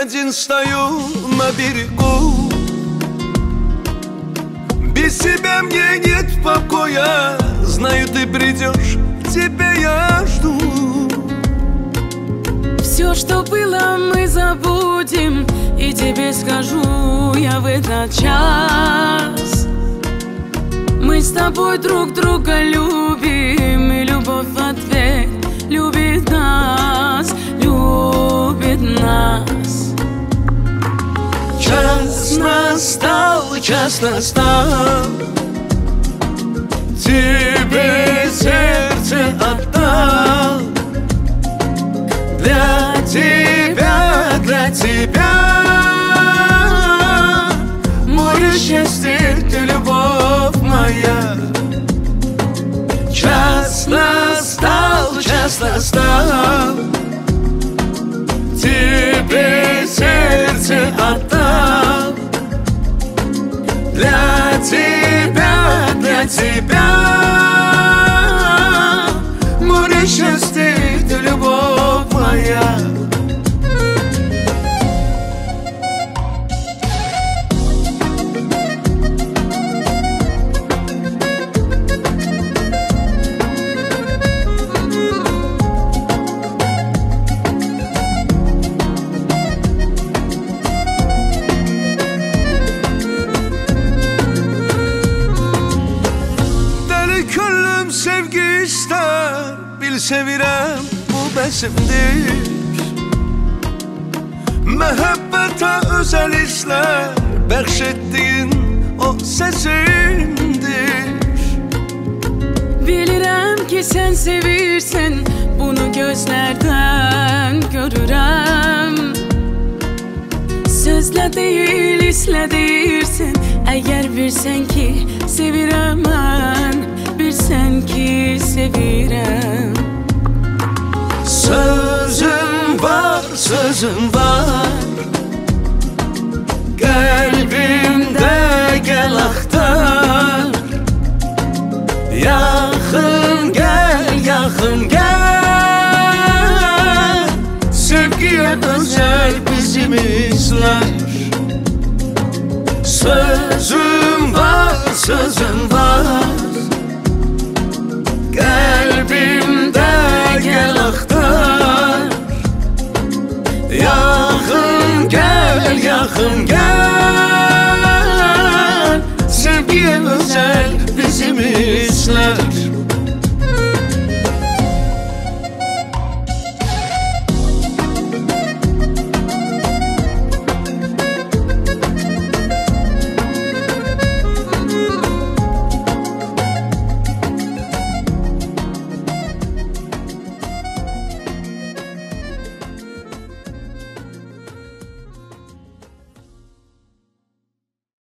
один стою на берегу. Без тебя мне нет покоя. Знаю, ты придешь, тебя я жду. Все, что было, мы забудем. И тебе скажу я в этот час. Мы с тобой друг друга любим настал, час настал. Тебе сердце отдал. Для тебя, для тебя. Море счастья, ты любовь моя. Час настал, час настал. Тебе сердце отдал sevgi ister Bil sevirem bu besimdir. Mehabbete özel işler Bəxş o sesindir. Bilirəm ki sen sevirsen Bunu gözlerden görürəm Sözlə deyil, hislə deyirsən Əgər bilsən ki sevirəm mən Bilsən ki sevirəm Sözüm var, sözüm var. Kalbimde gel aktar. Yakın gel, yakın gel. Sevgiye özel bizim izler. Sözüm Yakın gel, yakın gel. Sevgi özel